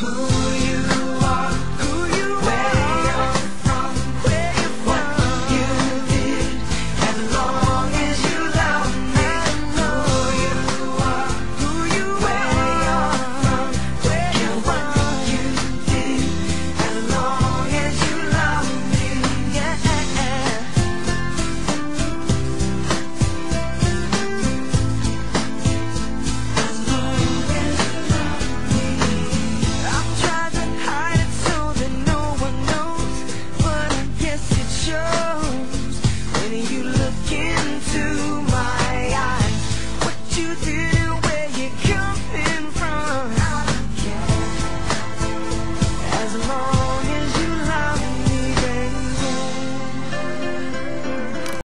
Huh?